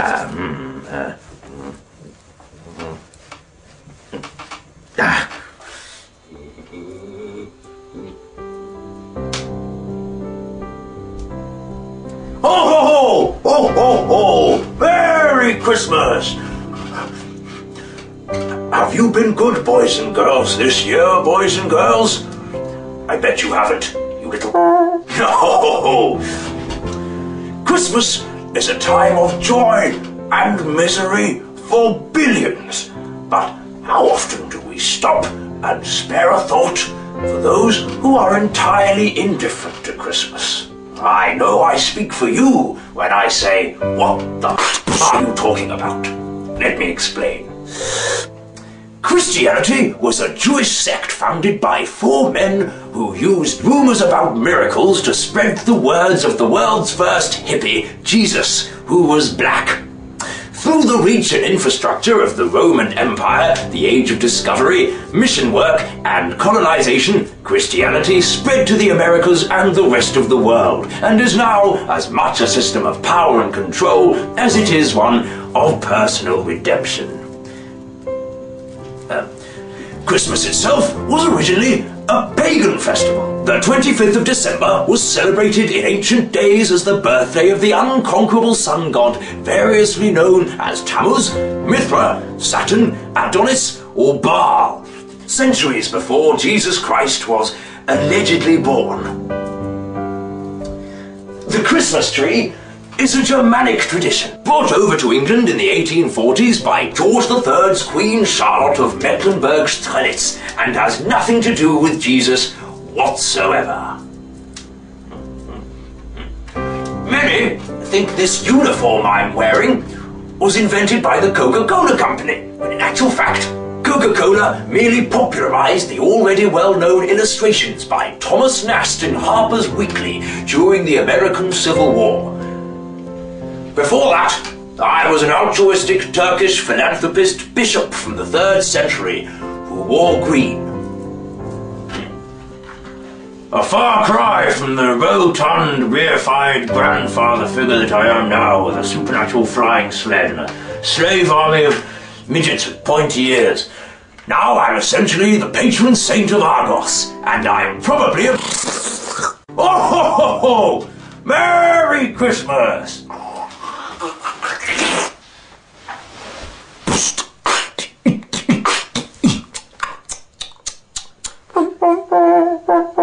Ho, ho, ho! Merry Christmas! Have you been good, boys and girls, this year, boys and girls? I bet you haven't, you little... No! Christmas is a time of joy and misery for billions. But how often do we stop and spare a thought for those who are entirely indifferent to Christmas? I know I speak for you when I say, what the are you talking about? Let me explain. Christianity was a Jewish sect founded by four men who used rumors about miracles to spread the words of the world's first hippie, Jesus, who was black. Through the reach and infrastructure of the Roman Empire, the Age of Discovery, mission work, and colonization, Christianity spread to the Americas and the rest of the world, and is now as much a system of power and control as it is one of personal redemption. Christmas itself was originally a pagan festival. The 25th of December was celebrated in ancient days as the birthday of the unconquerable sun god, variously known as Tammuz, Mithra, Saturn, Adonis, or Baal, centuries before Jesus Christ was allegedly born. The Christmas tree is a Germanic tradition brought over to England in the 1840s by George III's Queen Charlotte of Mecklenburg-Strelitz and has nothing to do with Jesus whatsoever. Many think this uniform I'm wearing was invented by the Coca-Cola Company, when in actual fact, Coca-Cola merely popularized the already well-known illustrations by Thomas Nast in Harper's Weekly during the American Civil War. Before that, I was an altruistic Turkish philanthropist bishop from the 3rd century who wore green. A far cry from the rotund, reified grandfather figure that I am now with a supernatural flying sled and a slave army of midgets with pointy ears. Now I'm essentially the patron saint of Argos, and I'm probably a... Oh ho ho ho! Merry Christmas! Uh-huh.